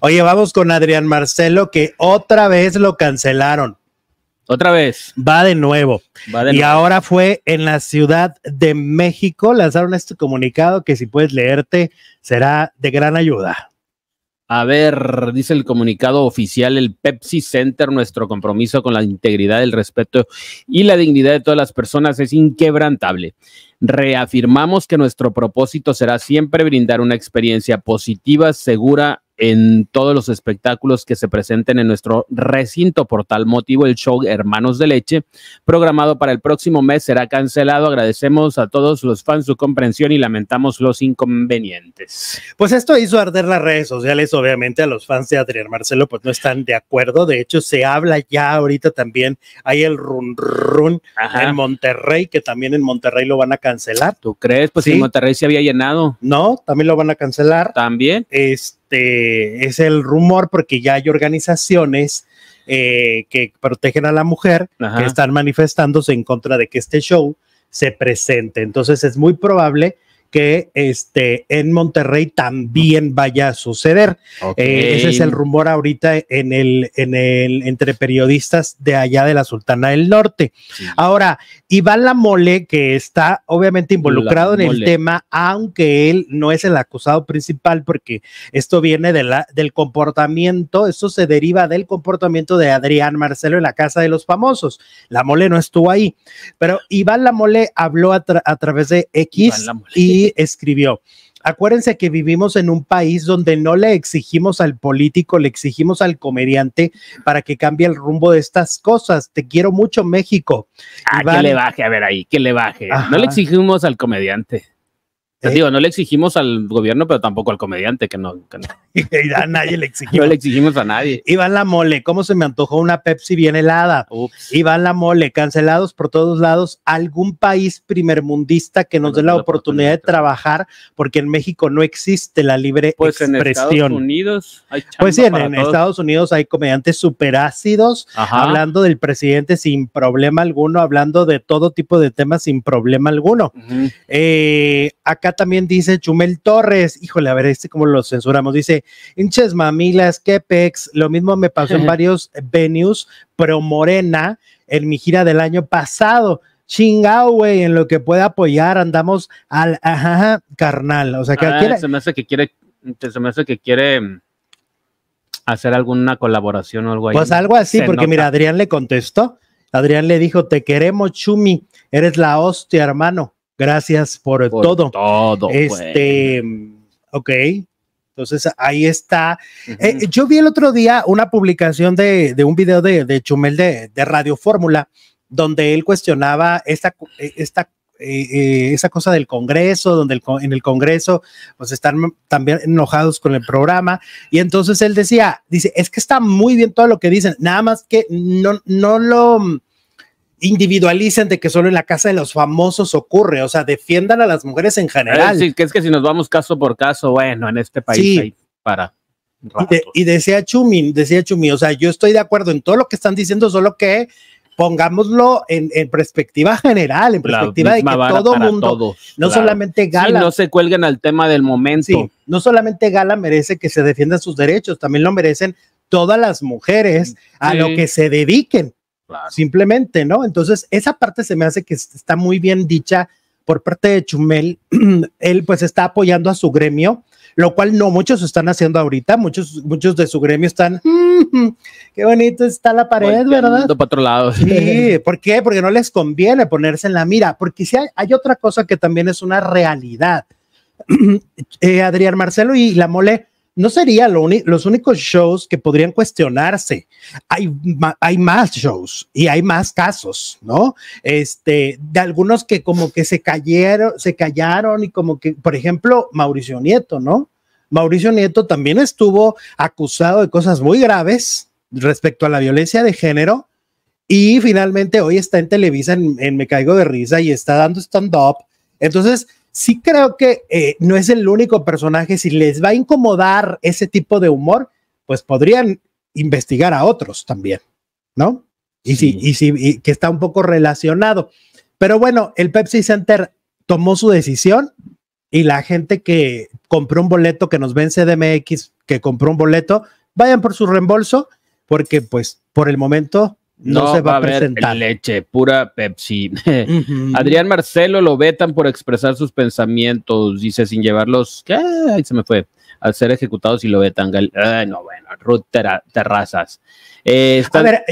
Oye, vamos con Adrián Marcelo, que otra vez lo cancelaron. Otra vez. Va de nuevo. Va de y nuevo. ahora fue en la Ciudad de México. Lanzaron este comunicado que si puedes leerte será de gran ayuda. A ver, dice el comunicado oficial, el Pepsi Center, nuestro compromiso con la integridad, el respeto y la dignidad de todas las personas es inquebrantable. Reafirmamos que nuestro propósito será siempre brindar una experiencia positiva, segura en todos los espectáculos que se presenten en nuestro recinto. Por tal motivo, el show Hermanos de Leche, programado para el próximo mes, será cancelado. Agradecemos a todos los fans su comprensión y lamentamos los inconvenientes. Pues esto hizo arder las redes sociales, obviamente a los fans de Adrián Marcelo pues no están de acuerdo, de hecho se habla ya ahorita también, hay el run run Ajá. en Monterrey, que también en Monterrey lo van a cancelar, ¿Tú crees? Pues Sí. en Monterrey se había llenado. ¿no? También lo van a cancelar. También. Este es el rumor porque ya hay organizaciones eh, que protegen a la mujer Ajá. que están manifestándose en contra de que este show se presente. Entonces es muy probable que este, en Monterrey también vaya a suceder. Eh, ese es el rumor ahorita en el, en el, entre periodistas de allá de la Sultana del Norte. Sí. Ahora, Iván Lamole, que está obviamente involucrado en el Lamole. tema, aunque él no es el acusado principal, porque esto viene de la, del comportamiento, esto se deriva del comportamiento de Adrián Marcelo en la Casa de los Famosos. La Mole no estuvo ahí, pero Iván Lamole habló a, tra- a través de X Iván Escribió. Acuérdense que vivimos en un país donde no le exigimos al político, le exigimos al comediante para que cambie el rumbo de estas cosas. Te quiero mucho, México. Ah, Iván- que le baje, a ver ahí, que le baje. Ajá. No le exigimos al comediante. Te ¿Eh? digo, no le exigimos al gobierno, pero tampoco al comediante, que no, que no, a nadie le no exigimos. le exigimos a nadie. Iván La Mole, ¿cómo se me antojó una Pepsi bien helada? Ups. Iván La Mole, cancelados por todos lados. ¿Algún país primermundista que nos dé la oportunidad de trabajar? Porque en México no existe la libre Pues en Estados expresión. Unidos hay Pues sí, en. Estados Unidos hay comediantes superácidos Ajá. hablando del presidente sin problema alguno, hablando de todo tipo de temas sin problema alguno. Eh, acá también dice Chumel Torres, híjole, a ver, este cómo lo censuramos. Dice, hinches mamilas, qué pex. Lo mismo me pasó en varios venues, pro Morena, en mi gira del año pasado. Chingao, güey, en lo que pueda apoyar, andamos al ajá, carnal. O sea, que Ah, quiere- se me hace que quiere, se me hace que quiere mm, hacer alguna colaboración o algo ahí. Pues algo así, Se porque nota. mira, Adrián le contestó. Adrián le dijo, te queremos, Chumi, eres la hostia, hermano. Gracias por, Por todo. Todo. este, ok. Entonces ahí está. Eh, yo vi el otro día una publicación de, de un video de, de Chumel de, de Radio Fórmula, donde él cuestionaba esta, eh, esta, eh, eh, esa cosa del Congreso, donde el en el Congreso pues están también enojados con el programa. Y entonces él decía, dice, es que está muy bien todo lo que dicen, nada más que no, no lo individualicen de que solo en la casa de los famosos ocurre, o sea, defiendan a las mujeres en general. Sí, que es que si nos vamos caso por caso, bueno, en este país Sí. hay para. Y, de- y decía Chumi, decía Chumi, o sea, yo estoy de acuerdo en todo lo que están diciendo, solo que pongámoslo en, en perspectiva general, en La perspectiva de que todo mundo, todos, no claro. solamente Sí, Gala, no se cuelguen al tema del momento. sí, no solamente Gala merece que se defiendan sus derechos, también lo merecen todas las mujeres a Sí. lo que se dediquen, Claro. simplemente, ¿no? Entonces, esa parte se me hace que es- está muy bien dicha por parte de Chumel. Él pues está apoyando a su gremio, lo cual no muchos están haciendo ahorita, muchos, muchos de su gremio están, "Mm, qué bonito está la pared, ¿verdad? para otro lado. Sí, ¿por qué? Porque no les conviene ponerse en la mira, porque si hay, hay otra cosa que también es una realidad. Eh, Adrián Marcelo y La Mole no serían los únicos shows que podrían cuestionarse. Hay, hay más shows y hay más casos, ¿no? Este, de algunos que como que se cayeron, se callaron y como que, por ejemplo, Mauricio Nieto, ¿no? Mauricio Nieto también estuvo acusado de cosas muy graves respecto a la violencia de género y finalmente hoy está en Televisa en, en Me Caigo de Risa y está dando stand-up. Entonces, sí creo que eh, no es el único personaje. Si les va a incomodar ese tipo de humor, pues podrían investigar a otros también, ¿no? Y sí, Sí. y sí, y que está un poco relacionado. Pero bueno, el Pepsi Center tomó su decisión y la gente que compró un boleto que nos vence DMX, que compró un boleto, vayan por su reembolso, porque pues por el momento no, se va, a presentar. leche, pura Pepsi. Adrián Marcelo lo vetan por expresar sus pensamientos, dice sin llevarlos, ¿qué? Ahí se me fue, al ser ejecutados y lo vetan. Ay, no, bueno, Ruth Terrazas. Eh, a ver,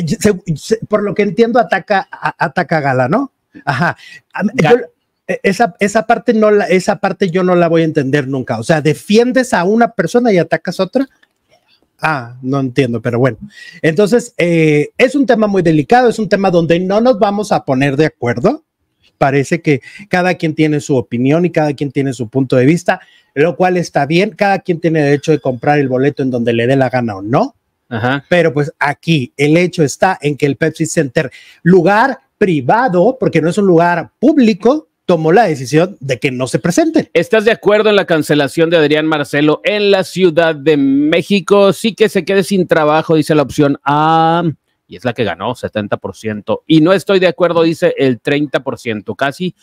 por lo que entiendo, ataca, ataca Gala, ¿no? Ajá. E, esa, esa, parte no la, esa parte yo no la voy a entender nunca. O sea, defiendes a una persona y atacas a otra. Ah, no entiendo, pero bueno. Entonces, eh, es un tema muy delicado, es un tema donde no nos vamos a poner de acuerdo. Parece que cada quien tiene su opinión y cada quien tiene su punto de vista, lo cual está bien. Cada quien tiene derecho de comprar el boleto en donde le dé la gana o no. Pero pues aquí el hecho está en que el Pepsi Center, lugar privado, porque no es un lugar público, tomó la decisión de que no se presenten. ¿Estás de acuerdo en la cancelación de Adrián Marcelo en la Ciudad de México? Sí que se quede sin trabajo, dice la opción A, y es la que ganó, 70%. Y no estoy de acuerdo, dice el 30%, casi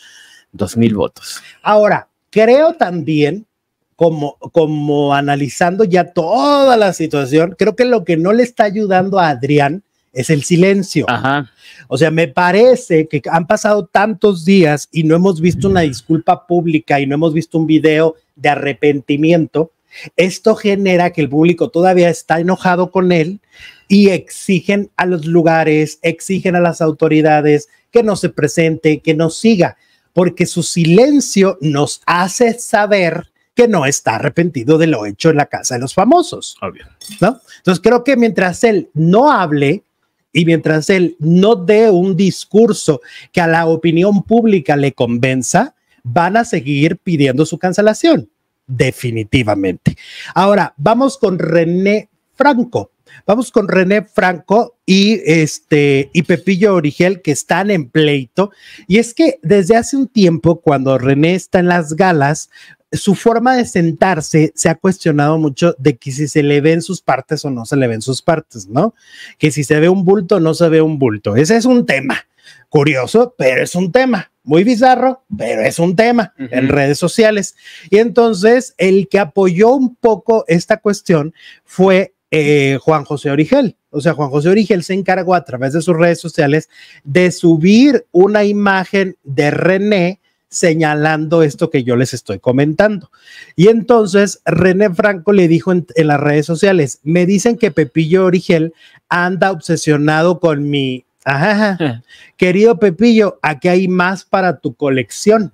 2 mil votos. Ahora, creo también, como, como analizando ya toda la situación, creo que lo que no le está ayudando a Adrián es el silencio. Ajá. O sea, me parece que han pasado tantos días y no hemos visto una disculpa pública y no hemos visto un video de arrepentimiento. Esto genera que el público todavía está enojado con él y exigen a los lugares, exigen a las autoridades que no se presente, que no siga, porque su silencio nos hace saber que no está arrepentido de lo hecho en la casa de los famosos. Obvio. ¿no? Entonces creo que mientras él no hable, y mientras él no dé un discurso que a la opinión pública le convenza, van a seguir pidiendo su cancelación, definitivamente. Ahora, vamos con René Franco. Vamos con René Franco y este y Pepillo Origel que están en pleito. Y es que desde hace un tiempo, cuando René está en las galas, su forma de sentarse se ha cuestionado mucho de que si se le ven sus partes o no se le ven sus partes, ¿no? Que si se ve un bulto o no se ve un bulto. Ese es un tema curioso, pero es un tema muy bizarro, pero es un tema en redes sociales. Y entonces el que apoyó un poco esta cuestión fue eh, Juan José Origel. O sea, Juan José Origel se encargó a través de sus redes sociales de subir una imagen de René señalando esto que yo les estoy comentando. Y entonces René Franco le dijo en, las redes sociales, me dicen que Pepillo Origel anda obsesionado con mi... Ajá, Querido Pepillo, aquí hay más para tu colección.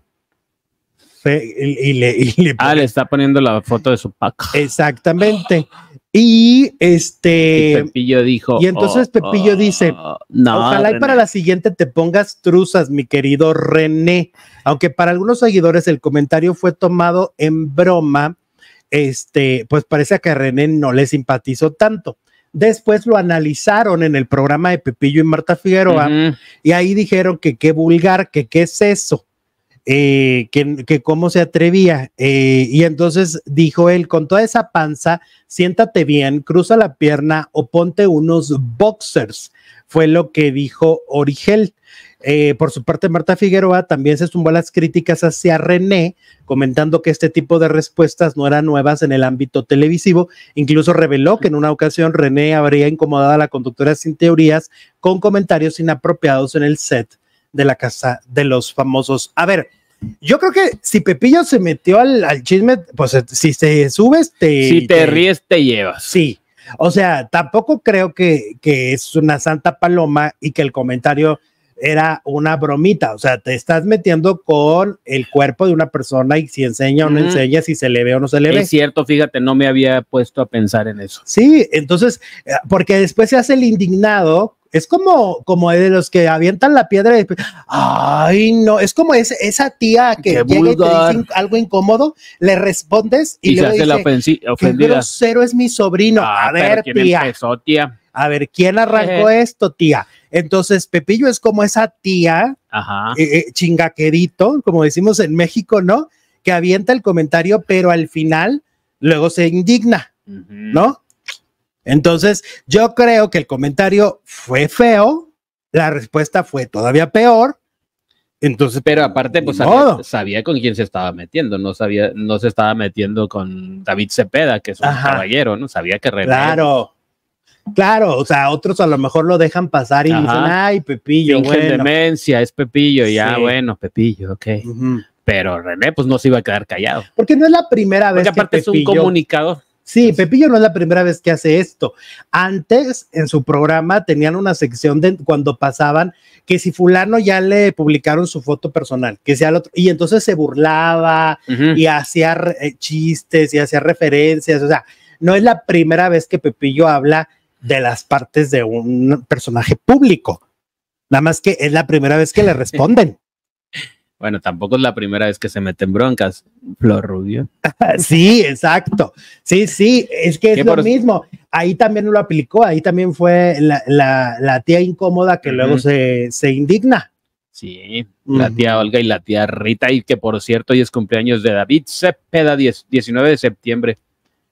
Y, le, ah, le está poniendo la foto de su pack. Exactamente. Y este. Pepillo dijo. Y entonces oh, Pepillo oh, dice: Ojalá y para la siguiente te pongas truzas, mi querido René. Aunque para algunos seguidores el comentario fue tomado en broma, este, pues parece que a René no le simpatizó tanto. Después lo analizaron en el programa de Pepillo y Marta Figueroa y ahí dijeron que qué vulgar, que qué es eso. Eh, que, cómo se atrevía. Eh, y entonces dijo él, con toda esa panza, siéntate bien, cruza la pierna o ponte unos boxers. Fue lo que dijo Origel. Eh, por su parte, Marta Figueroa también se sumó a las críticas hacia René, comentando que este tipo de respuestas no eran nuevas en el ámbito televisivo. Incluso reveló que en una ocasión René habría incomodado a la conductora sin teorías con comentarios inapropiados en el set de la casa de los famosos. A ver, yo creo que si Pepillo se metió al, chisme, pues si se subes, te. Si te, ríes, te llevas. Sí. O sea, tampoco creo que, que es una santa paloma y que el comentario era una bromita, o sea, te estás metiendo con el cuerpo de una persona y si enseña o no enseña, si se le ve o no se le ve. Es cierto, fíjate, no me había puesto a pensar en eso. Sí, entonces, eh, porque después se hace el indignado es como, como de los que avientan la piedra y ay, no, es como esa tía que llega y te dice algo incómodo, le respondes y, le dice, la ofendida. grosero es mi sobrino. Ah, a ver, tía. tía. A ver, ¿quién arrancó esto, tía? Entonces, Pepillo es como esa tía, eh, eh, chingaquerito, como decimos en México, ¿no? Que avienta el comentario, pero al final luego se indigna, ¿no? Entonces, yo creo que el comentario fue feo, la respuesta fue todavía peor, Entonces, Pero aparte, pues sabía, con quién se estaba metiendo, no sabía, no se estaba metiendo con David Cepeda, que es un Ajá. caballero, ¿no? Sabía que René claro. Claro, o sea, otros a lo mejor lo dejan pasar y Ajá. dicen, ay, Pepillo, finge bueno. demencia, es Pepillo, ya, bueno, Pepillo, ok. Pero René, pues no se iba a quedar callado. Porque no es la primera vez Porque aparte que es un comunicador. Sí, Pepillo no es la primera vez que hace esto. Antes, en su programa, tenían una sección de cuando pasaban que si fulano ya le publicaron su foto personal, que sea el otro, y entonces se burlaba y hacía eh, chistes y hacía referencias, o sea, no es la primera vez que Pepillo habla de las partes de un personaje público. Nada más que es la primera vez que le responden. Bueno, tampoco es la primera vez que se meten broncas. Flor Rubio. Sí, exacto. Sí, sí, es que es lo mismo. Ahí también lo aplicó, ahí también fue la, la- la tía incómoda que luego se, se indigna. Sí, la tía. Olga y la tía Rita, y que por cierto hoy es cumpleaños de David Cepeda, 10 19 de septiembre.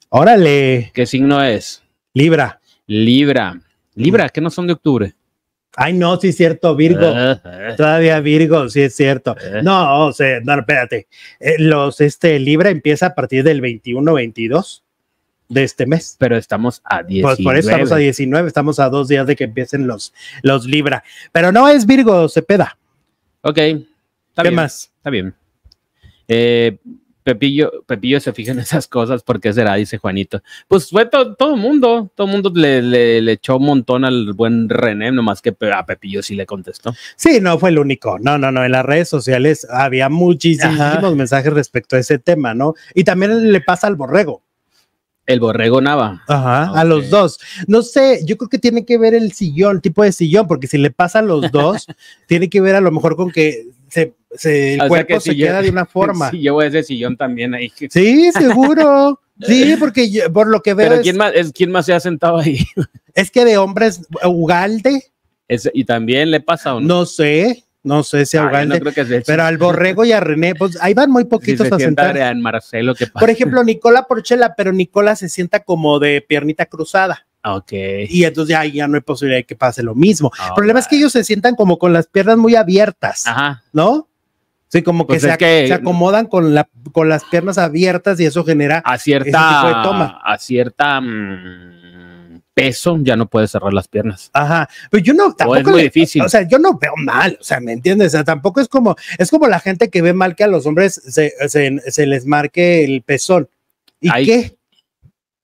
Órale, ¿Qué signo es? Libra. Libra. Libra, que no son de octubre. Ay, no, sí es cierto, Virgo. Ah, ah, Todavía Virgo, sí es cierto. ah. No, o sea, no, espérate. Eh, los, este, Libra empieza a partir del 21-22 de este mes. Pero estamos a 10. Pues por eso estamos a 19, estamos a dos días de que empiecen los, los Libra. Pero no es Virgo, Cepeda. Ok. Está ¿Qué bien, más? Está bien. Eh, Pepillo, Pepillo se fija en esas cosas, ¿por qué será? Dice Juanito. Pues fue to- todo el mundo, todo el mundo le, le- le echó un montón al buen René, nomás que a Pepillo sí le contestó. Sí, no fue el único. No, no, no. En las redes sociales había muchísimos Ajá. mensajes respecto a ese tema, ¿no? Y también le pasa al borrego. El borrego Nava. Ajá, a los dos. No sé, yo creo que tiene que ver el sillón, tipo de sillón, porque si le pasa a los dos, tiene que ver a lo mejor con que se, se- el O cuerpo que se si yo- queda de una forma. Sí, llevo ese sillón también ahí. Sí, seguro. Sí, porque yo- por lo que veo Pero es, ¿quién más, es, ¿quién más se ha sentado ahí? es que de hombres, Ugalde, Es- ¿Y también le pasa o no? no sé, no sé si a Ah, no creo que se pero al borrego y a René, pues ahí van muy si poquitos se a sentar. Adrián Marcelo, ¿qué pasa? Por ejemplo, Nicola Porchela, pero Nicola se sienta como de piernita cruzada Ok. y entonces ya, ya no hay posibilidad de que pase lo mismo. Ah, El problema es que ellos se sientan como con las piernas muy abiertas, Ajá. ¿no? Sí, como que, Pues se, es ac- que- se acomodan con, la, con las piernas abiertas y eso genera... A Ese tipo de cierta, toma. a cierta mm, peso ya no puedes cerrar las piernas. Ajá, pero yo no, O es tampoco muy le- difícil. O sea, yo no veo mal, o sea, ¿me entiendes? O sea, tampoco es como, es como la gente que ve mal que a los hombres se, se- se les marque el pezón. ¿Y Ay. qué?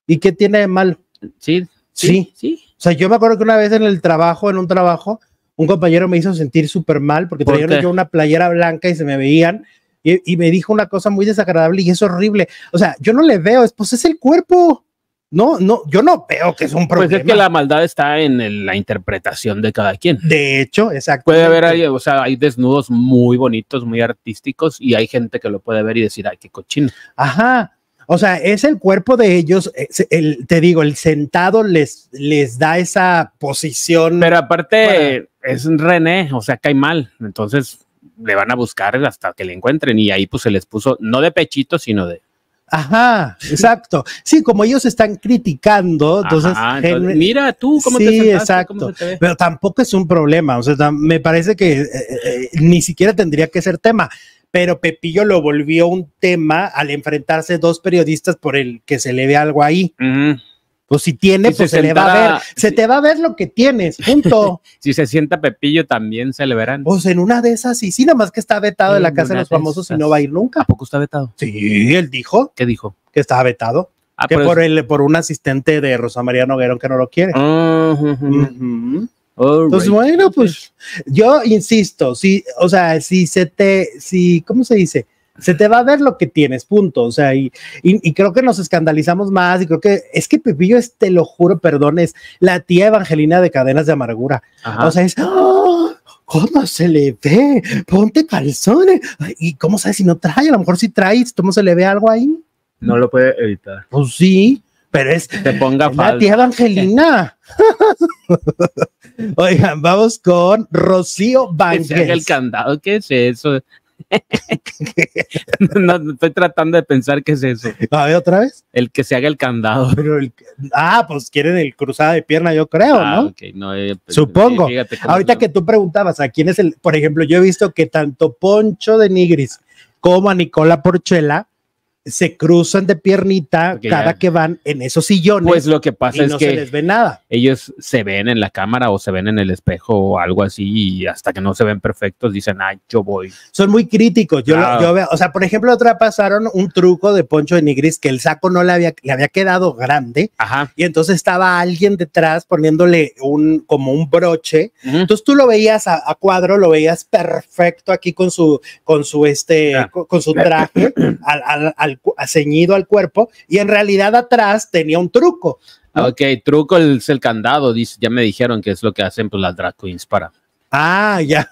¿Y qué tiene de mal? sí, Sí. sí, sí. O sea, yo me acuerdo que una vez en el trabajo, en un trabajo, un compañero me hizo sentir súper mal porque ¿Por traía yo una playera blanca y se me veían y, y me dijo una cosa muy desagradable y es horrible. O sea, yo no le veo, es, pues es el cuerpo. No, no, yo no veo que es un Pues problema. es que la maldad está en el- la interpretación de cada quien. De hecho, exacto. Puede haber, ahí, o sea, hay desnudos muy bonitos, muy artísticos, y hay gente que lo puede ver y decir, ay, qué cochino. Ajá. O sea, es el cuerpo de ellos. es el, te digo, el sentado les, les da esa posición. Pero aparte, es René, o sea, cae mal. Entonces le van a buscar hasta que le encuentren, y ahí pues se les puso, no de pechito, sino de. Ajá, exacto. Sí, como ellos están criticando, entonces, Ajá, entonces, mira tú cómo te Sí, sentaste, exacto. cómo se te ve. pero tampoco es un problema. O sea, me parece que eh, eh, ni siquiera tendría que ser tema. Pero Pepillo lo volvió un tema al enfrentarse dos periodistas por el que se le ve algo ahí. Pues si tiene, Si pues se se, le va a ver. Se si- te va a ver lo que tienes, punto. Si se sienta Pepillo, también se le verán. Pues en una de esas, sí, sí, nada más que está vetado de la casa de los famosos y no va a ir nunca. ¿A poco está vetado? Sí, él dijo ¿Qué dijo? que estaba vetado, Ah, que por es- el, por un asistente de Rosa María Noguerón que no lo quiere. Ah, ujú, ujú. Ujú. All Entonces, right. bueno, pues yo insisto, sí, o sea, si se te, si, ¿cómo se dice? Se te va a ver lo que tienes, punto. O sea, y, y, y creo que nos escandalizamos más y creo que es que Pepillo es, te lo juro, perdón, es la tía Evangelina de Cadenas de Amargura. Ajá. O sea, es, ¡ah! ¿cómo se le ve? Ponte calzones. ¿Y cómo sabes si no trae? A lo mejor si trae, ¿cómo se le ve algo ahí? no lo puede evitar. Pues sí, pero es Te ponga la tía Evangelina. Oigan, vamos con Rocío haga el candado, ¿qué es eso? no, no, estoy tratando de pensar qué es eso. A ver, otra vez. El que se haga el candado. Pero el- ah, pues quieren el cruzada de pierna, yo creo, Ah, ¿no? eh, pues, Supongo. cómo Ahorita que tú preguntabas a quién es el, por ejemplo, yo he visto que tanto Poncho de Nigris como a Nicola Porchela se cruzan de piernita Porque cada ya- que van en esos sillones Pues lo que y pasa es no se les ve nada. ellos se ven en la cámara o se ven en el espejo o algo así y hasta que no se ven perfectos dicen, ay, yo voy. Son muy críticos. Yo, lo- Claro. yo veo, o sea, por ejemplo, otra pasaron un truco de Poncho de Nigris que el saco no le había, le había quedado grande Ajá. y entonces estaba alguien detrás poniéndole un como un broche. Entonces tú lo veías a, a cuadro, lo veías perfecto aquí con su, con su este, con su traje al, al- al ceñido al cuerpo, y en realidad atrás tenía un truco. ¿no? Ok, truco es el candado, dice, ya me dijeron que es lo que hacen pues las drag queens para. Ah, ya.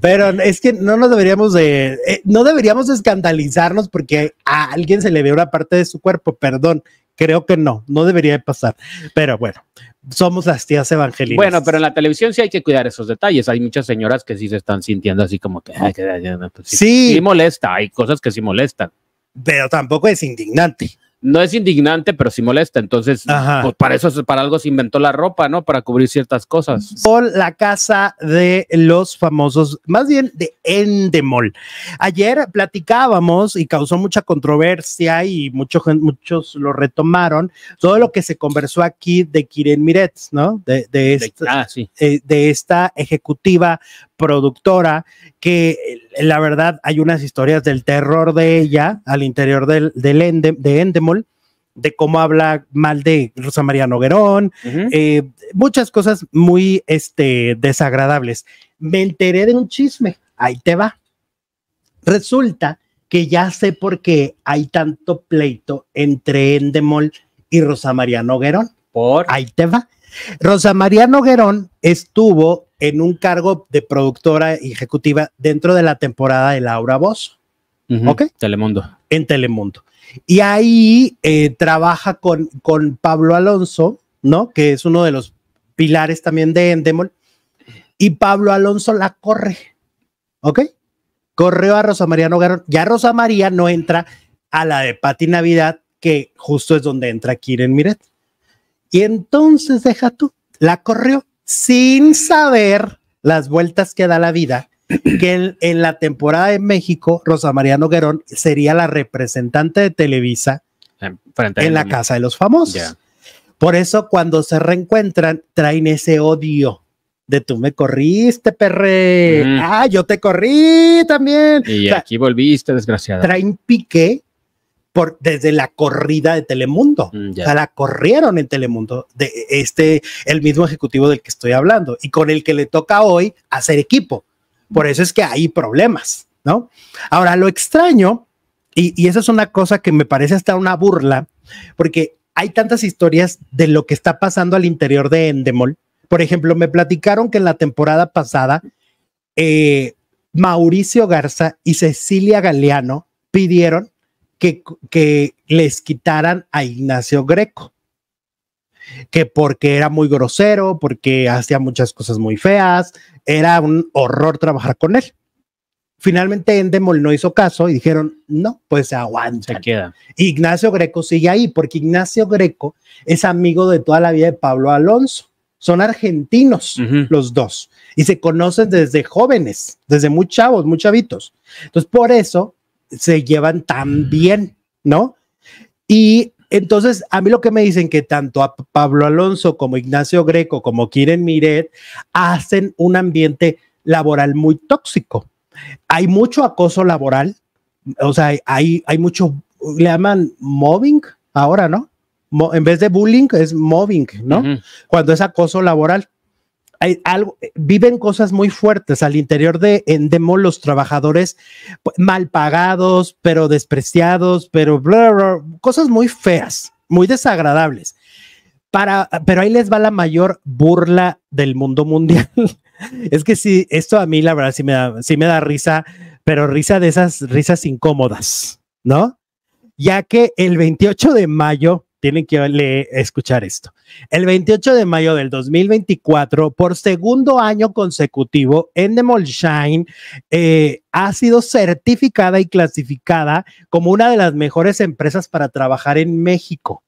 Pero es que no nos deberíamos de, eh, no deberíamos de escandalizarnos porque a alguien se le ve una parte de su cuerpo, perdón. Creo que no, no debería de pasar. Pero bueno, somos las tías evangelinas. Bueno, pero en la televisión sí hay que cuidar esos detalles. Hay muchas señoras que sí se están sintiendo así como que, ay, que- pues sí, Sí. sí molesta, hay cosas que sí molestan. pero tampoco es indignante. No es indignante, pero sí molesta. Entonces, pues para eso, para algo se inventó la ropa, ¿no? Para cubrir ciertas cosas. por la casa de los famosos, más bien de Endemol. Ayer platicábamos y causó mucha controversia y mucho muchos lo retomaron, todo lo que se conversó aquí de Kiren Miretz, ¿no? De, de, De- esta, ah, sí. eh, de esta ejecutiva productora que eh, la verdad hay unas historias del terror de ella al interior del, del Ende- de Endemol, de cómo habla mal de Rosa María Noguerón, eh, muchas cosas muy este, desagradables. Me enteré de un chisme, ahí te va. Resulta que ya sé por qué hay tanto pleito entre Endemol y Rosa María Noguerón. Por. Ahí te va. Rosa María Noguerón estuvo en un cargo de productora ejecutiva dentro de la temporada de Laura Bozo Ujú. ok. Telemundo. en Telemundo. Y ahí eh, trabaja con, con Pablo Alonso, ¿no? Que es uno de los pilares también de Endemol. Y Pablo Alonso la corre, ¿ok? Corrió a Rosa María Noguerón. Ya Rosa María no entra a la de Pati Navidad, que justo es donde entra Kiren Miret. Y entonces, deja tú, la corrió sin saber las vueltas que da la vida que en, en la temporada de México, Rosa María Noguerón sería la representante de Televisa en la. Casa de los Famosos. Por eso, cuando se reencuentran, traen ese odio de tú me corriste, perre. Ujú. Ah, yo te corrí también. Y O sea, aquí volviste, desgraciada. traen pique por, desde la corrida de Telemundo. Mm, O sea, la corrieron en Telemundo de este, el mismo ejecutivo del que estoy hablando y con el que le toca hoy hacer equipo. Por eso es que hay problemas, ¿no? Ahora, lo extraño, y, y eso es una cosa que me parece hasta una burla, porque hay tantas historias de lo que está pasando al interior de Endemol. Por ejemplo, me platicaron que en la temporada pasada, eh, Mauricio Garza y Cecilia Galeano pidieron que, que les quitaran a Ignacio Greco, que porque era muy grosero, porque hacía muchas cosas muy feas, era un horror trabajar con él. Finalmente Endemol no hizo caso y dijeron, no, pues se Se aguantan. queda. Ignacio Greco sigue ahí, porque Ignacio Greco es amigo de toda la vida de Pablo Alonso. Son argentinos los dos y se conocen desde jóvenes, desde muy chavos, muy chavitos. Entonces, por eso se llevan tan bien, ¿no? Y entonces, a mí lo que me dicen que tanto a Pablo Alonso como Ignacio Greco, como Kiren Miret, hacen un ambiente laboral muy tóxico. Hay mucho acoso laboral, o sea, hay- hay, mucho, le llaman mobbing ahora, ¿no? Mo- en vez de bullying es mobbing, ¿no? Cuando es acoso laboral. Hay algo, viven cosas muy fuertes al interior de Endemol, los trabajadores mal pagados, pero despreciados, pero bla, bla, cosas muy feas, muy desagradables. Para, pero ahí les va la mayor burla del mundo mundial. es que sí, esto a mí la verdad sí me da, sí me da risa, pero risa de esas risas incómodas, ¿no? Ya que el 28 de mayo, tienen que le- escuchar esto. El 28 de mayo del 2024, por segundo año consecutivo, Endemol Shine eh, ha sido certificada y clasificada como una de las mejores empresas para trabajar en México.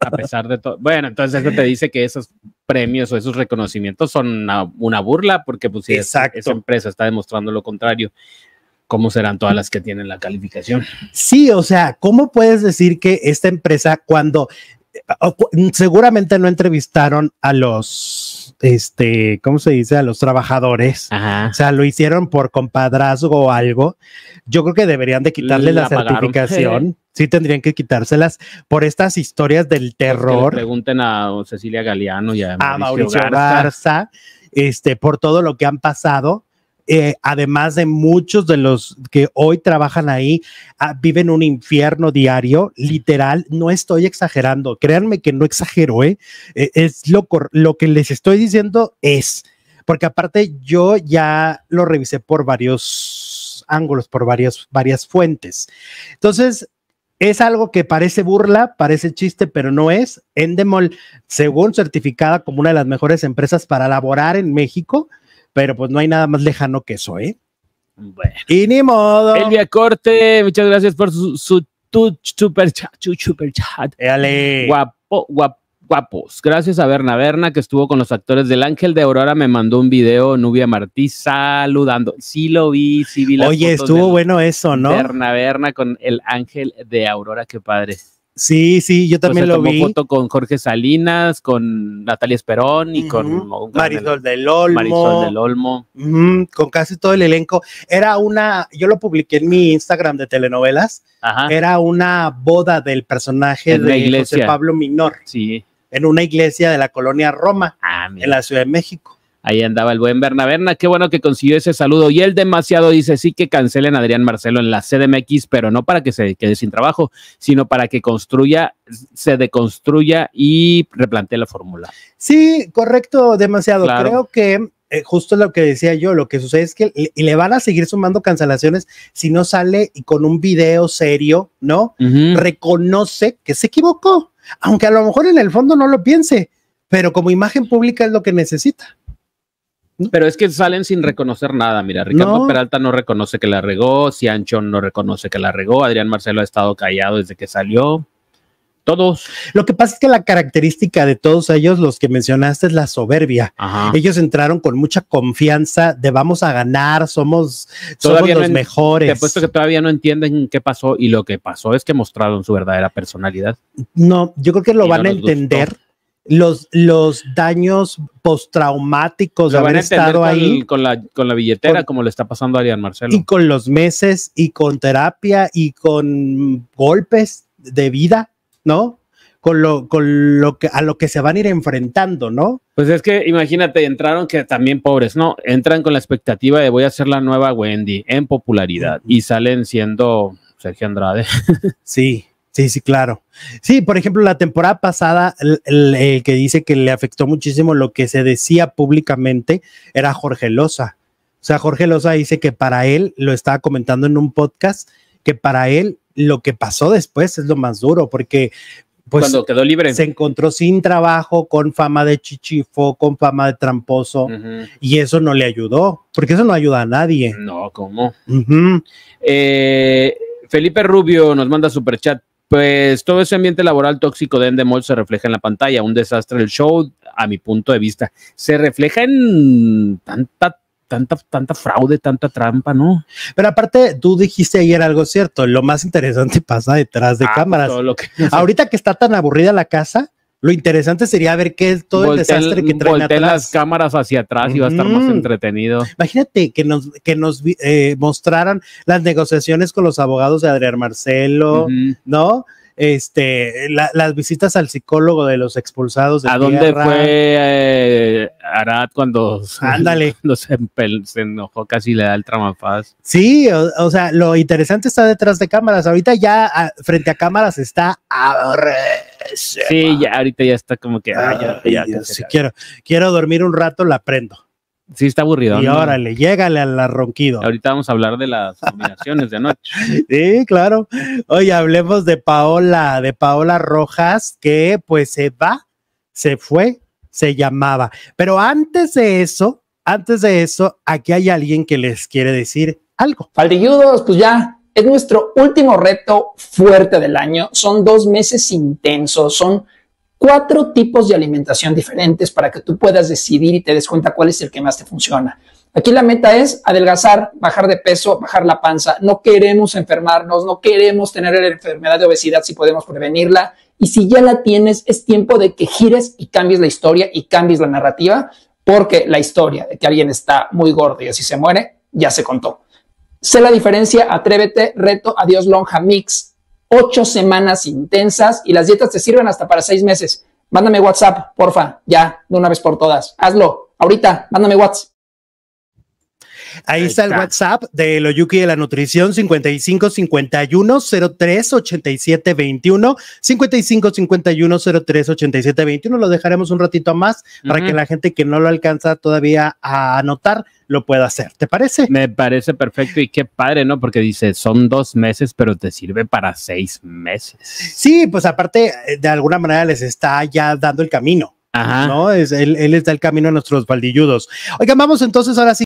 A pesar de todo. Bueno, entonces eso te dice que esos premios o esos reconocimientos son una, una burla, porque pues si esa empresa está demostrando lo contrario, ¿cómo serán todas las que tienen la calificación? Sí, o sea, ¿cómo puedes decir que esta empresa cuando seguramente no entrevistaron a los, este, ¿cómo se dice? A los trabajadores. Ajá. O sea, lo hicieron por compadrazgo o algo. Yo creo que deberían de quitarle la, La certificación. Sí, tendrían que quitárselas por estas historias del Que le terror pregunten a Cecilia Galeano y a, a Mauricio Garza, este, por todo lo que han pasado. Eh, además de muchos de los que hoy trabajan ahí, ah, viven un infierno diario, literal, no estoy exagerando, créanme que no exagero, ¿eh? Eh, es lo, lo que les estoy diciendo es, porque aparte yo ya lo revisé por varios ángulos, por varias, varias fuentes. Entonces, es algo que parece burla, parece chiste, pero no es. Endemol, según certificada como una de las mejores empresas para laborar en México, pero pues no hay nada más lejano que eso, ¿eh? Bueno. Y ni modo. Elvia Corte, muchas gracias por su, su tu super chat, su super chat. Éale. Guapo, guap- guapos. Gracias a Berna Berna que estuvo con los actores del Ángel de Aurora. Me mandó un video, Nubia Martí saludando. Sí lo vi, sí vi las Oye, fotos estuvo bueno eso, ¿no? Berna Berna con el Ángel de Aurora, qué padre. Sí, sí, yo también Pues se lo tomó vi. foto con Jorge Salinas, con Natalia Esperón y con Marisol del Olmo. Marisol del Olmo. Con casi todo el elenco. Era una, yo lo publiqué en mi Instagram de telenovelas, Ajá. era una boda del personaje En de José. Pablo Minor Sí. en una iglesia de la colonia Roma, Ah, en la Ciudad de México. Ahí andaba el buen Berna Berna. Qué bueno que consiguió ese saludo. Y él demasiado dice sí que cancelen a Adrián Marcelo en la CDMX, pero no para que se quede sin trabajo, sino para que construya, se deconstruya y replantee la fórmula. Sí, correcto, demasiado. Claro. Creo que eh, justo lo que decía yo, lo que sucede es que le, le van a seguir sumando cancelaciones si no sale y con un video serio, ¿no? Reconoce que se equivocó, aunque a lo mejor en el fondo no lo piense, pero como imagen pública es lo que necesita. Pero es que salen sin reconocer nada. Mira, Ricardo No. Peralta no reconoce que la regó, Ciancho no reconoce que la regó, Adrián Marcelo ha estado callado desde que salió. Todos. Lo que pasa es que la característica de todos ellos, los que mencionaste, es la soberbia. Ajá. Ellos entraron con mucha confianza de vamos a ganar, somos, Todavía los mejores. Te apuesto que todavía no entienden qué pasó y lo que pasó es que mostraron su verdadera personalidad. No, yo creo que lo Y no van a gustó. Los, los daños postraumáticos de haber estado con, ahí con la, con la billetera, Con- como le está pasando a Adrián Marcelo. y con los meses y con terapia y con golpes de vida, ¿no? Con lo, con lo que a lo que se van a ir enfrentando, ¿no? Pues es que imagínate, entraron que también pobres, ¿no? Entran con la expectativa de voy a ser la nueva Wendy en popularidad y salen siendo Sergio Andrade. Sí, sí, sí, claro. Sí, por ejemplo, la temporada pasada, el, el- el que dice que le afectó muchísimo lo que se decía públicamente era Jorge Loza. O sea, Jorge Loza dice que para él, lo estaba comentando en un podcast, que para él lo que pasó después es lo más duro, porque pues Cuando quedó libre. se encontró sin trabajo, con fama de chichifo, con fama de tramposo, y eso no le ayudó, porque eso no ayuda a nadie. No, ¿cómo? Eh, Felipe Rubio nos manda super chat. Pues todo ese ambiente laboral tóxico de Endemol se refleja en la pantalla. Un desastre el show, a mi punto de vista. Se refleja en tanta, tanta, tanta fraude, tanta trampa, ¿no? Pero aparte, tú dijiste ayer algo cierto, lo más interesante pasa detrás de Ah, pues, cámaras. todo lo que- Ahorita que está tan aburrida la casa, lo interesante sería ver qué es todo el desastre que traen volteen las atrás. cámaras hacia atrás y va a estar más entretenido. Imagínate que nos, que nos eh, mostraran las negociaciones con los abogados de Adrián Marcelo. ¿no? Este, la- las visitas al psicólogo de los expulsados de ¿A dónde fue eh, Arad cuando, Ándale. cuando se, enojó casi le da el tramafaz? Sí, o, o sea, lo interesante está detrás de cámaras. Ahorita ya ah, frente a cámaras está. Sí, ya ahorita ya está como que ah, ya, Ay, ya, Dios, que sí, se- quiero, quiero dormir un rato, la prendo. Sí, está aburrido. Y ¿no? órale, llégale al ronquido. Ahorita vamos a hablar de las combinaciones de anoche. Sí, claro. Oye, hablemos de Paola, de Paola Rojas, que pues se va, se fue, se llamaba. Pero antes de eso, antes de eso, aquí hay alguien que les quiere decir algo. Faldilludos, pues ya es nuestro último reto fuerte del año. Son dos meses intensos, son cuatro tipos de alimentación diferentes para que tú puedas decidir y te des cuenta cuál es el que más te funciona. Aquí la meta es adelgazar, bajar de peso, bajar la panza. No queremos enfermarnos, no queremos tener la enfermedad de obesidad si podemos prevenirla. Y si ya la tienes, es tiempo de que gires y cambies la historia y cambies la narrativa, porque la historia de que alguien está muy gordo y así se muere, ya se contó. Sé la diferencia, atrévete, reto, adiós lonja mix ocho semanas intensas y las dietas te sirven hasta para seis meses. Mándame WhatsApp, porfa, ya, de una vez por todas. Hazlo, ahorita, mándame WhatsApp. Ahí, Ahí está, está, el WhatsApp de Loyuki de la Nutrición 55 51 03 87 21 55 51 03 87 21 lo dejaremos un ratito más uh -huh. para que la gente que no lo alcanza todavía a anotar lo pueda hacer. ¿Te parece? Me parece perfecto y qué padre, ¿no? Porque dice, son dos meses, pero te sirve para seis meses. Sí, pues aparte, de alguna manera les está ya dando el camino. Ajá. ¿no? Es, él, él está el camino a nuestros baldilludos. Oigan, vamos entonces ahora sí.